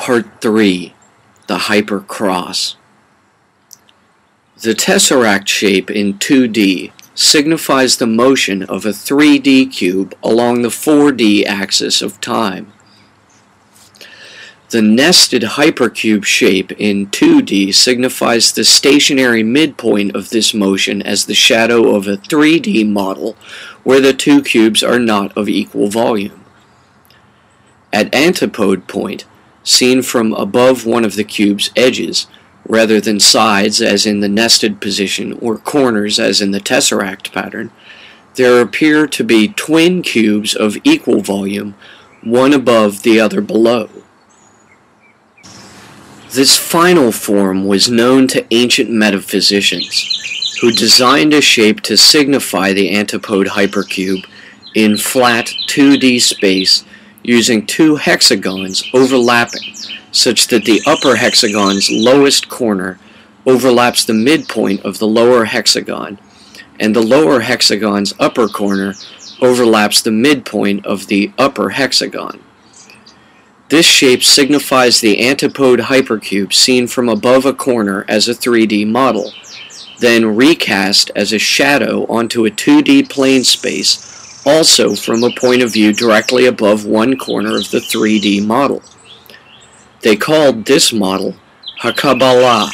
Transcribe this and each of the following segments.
Part 3 The Hypercross The tesseract shape in 2D signifies the motion of a 3D cube along the 4D axis of time. The nested hypercube shape in 2D signifies the stationary midpoint of this motion as the shadow of a 3D model where the two cubes are not of equal volume. At antipode point, seen from above one of the cube's edges, rather than sides as in the nested position or corners as in the tesseract pattern, there appear to be twin cubes of equal volume, one above the other below. This final form was known to ancient metaphysicians, who designed a shape to signify the antipode hypercube in flat 2D space using two hexagons overlapping such that the upper hexagon's lowest corner overlaps the midpoint of the lower hexagon and the lower hexagon's upper corner overlaps the midpoint of the upper hexagon. This shape signifies the antipode hypercube seen from above a corner as a 3D model, then recast as a shadow onto a 2D plane space also from a point of view directly above one corner of the 3D model. They called this model Hakabbalah,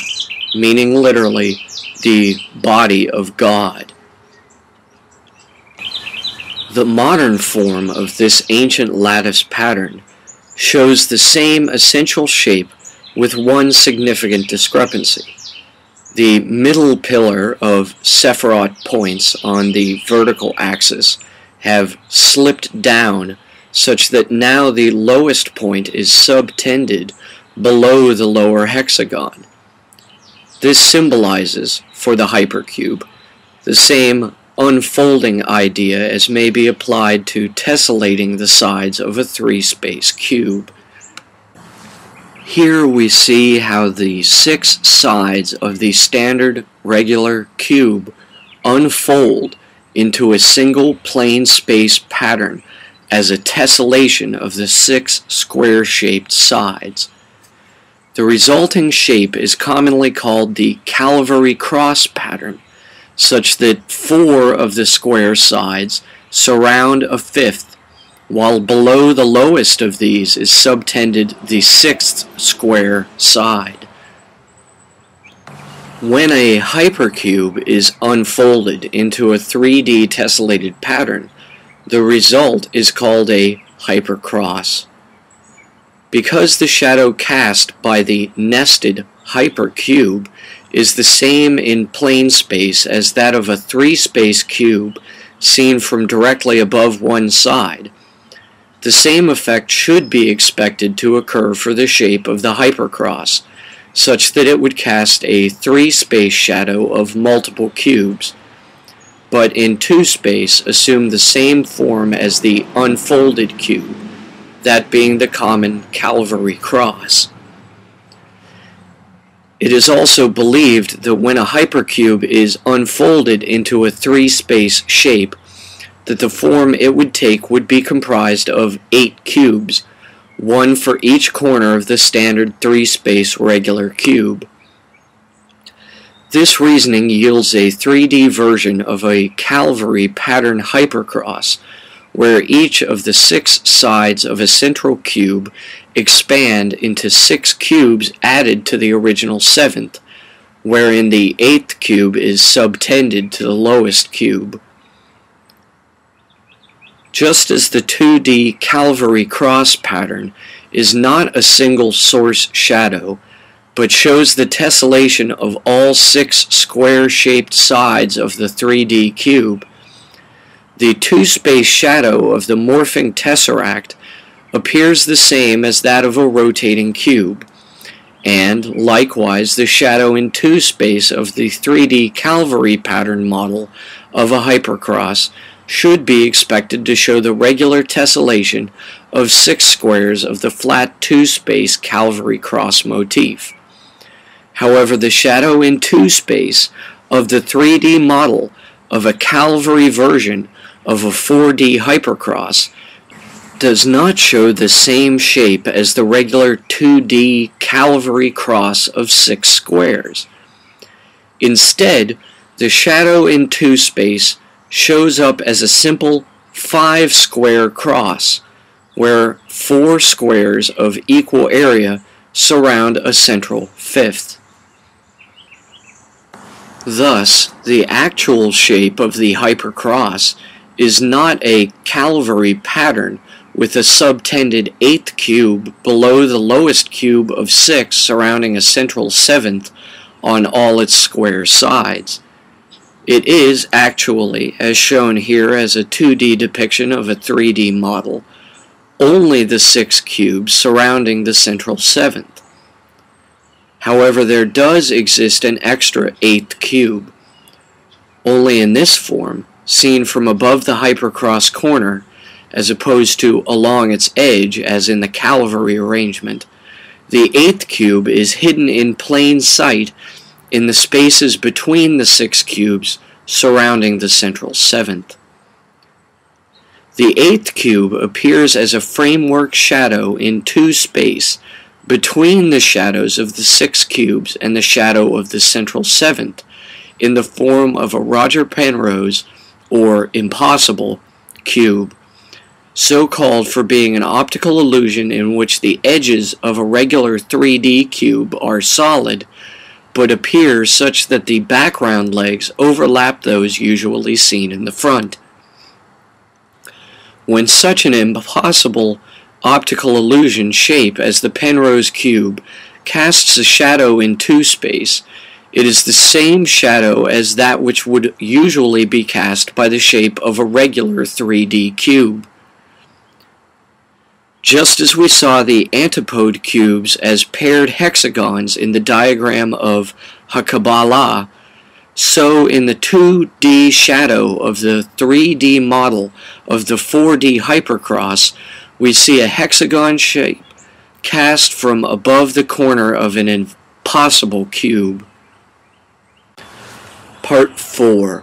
meaning literally the body of God. The modern form of this ancient lattice pattern shows the same essential shape with one significant discrepancy. The middle pillar of Sephirot points on the vertical axis have slipped down such that now the lowest point is subtended below the lower hexagon. This symbolizes, for the hypercube, the same unfolding idea as may be applied to tessellating the sides of a three-space cube. Here we see how the six sides of the standard regular cube unfold into a single plane space pattern as a tessellation of the six square-shaped sides. The resulting shape is commonly called the Calvary cross pattern, such that four of the square sides surround a fifth, while below the lowest of these is subtended the sixth square side. When a hypercube is unfolded into a 3D tessellated pattern, the result is called a hypercross. Because the shadow cast by the nested hypercube is the same in plane space as that of a three-space cube seen from directly above one side, the same effect should be expected to occur for the shape of the hypercross, such that it would cast a three-space shadow of multiple cubes, but in two-space assume the same form as the unfolded cube, that being the common Calvary cross. It is also believed that when a hypercube is unfolded into a three-space shape, that the form it would take would be comprised of eight cubes, one for each corner of the standard three-space regular cube. This reasoning yields a 3D version of a Calvary pattern hypercross, where each of the six sides of a central cube expand into six cubes added to the original seventh, wherein the eighth cube is subtended to the lowest cube. Just as the 2D Calvary cross pattern is not a single source shadow, but shows the tessellation of all six square-shaped sides of the 3D cube, the two-space shadow of the morphing tesseract appears the same as that of a rotating cube, and likewise the shadow in two space of the 3D Calvary pattern model of a hypercross should be expected to show the regular tessellation of six squares of the flat two-space Calvary cross motif. However, the shadow in two-space of the 3D model of a Calvary version of a 4D hypercross does not show the same shape as the regular 2D Calvary cross of six squares. Instead, the shadow in 2 space shows up as a simple 5 square cross, where four squares of equal area surround a central fifth. Thus, the actual shape of the hypercross is not a Calvary pattern with a subtended eighth cube below the lowest cube of six surrounding a central seventh on all its square sides. It is actually, as shown here as a 2D depiction of a 3D model, only the six cubes surrounding the central seventh. However, there does exist an extra eighth cube. Only in this form, seen from above the hypercross corner, as opposed to along its edge as in the Calvary arrangement, the eighth cube is hidden in plain sight in the spaces between the six cubes surrounding the central seventh. The eighth cube appears as a framework shadow in two space between the shadows of the six cubes and the shadow of the central seventh in the form of a Roger Penrose, or impossible, cube, so called for being an optical illusion in which the edges of a regular 3D cube are solid, but appear such that the background legs overlap those usually seen in the front. When such an impossible optical illusion shape as the Penrose cube casts a shadow in two space, it is the same shadow as that which would usually be cast by the shape of a regular 3D cube. Just as we saw the antipode cubes as paired hexagons in the diagram of Hakabbalah, so in the 2D shadow of the 3D model of the 4D hypercross, we see a hexagon shape cast from above the corner of an impossible cube. Part 4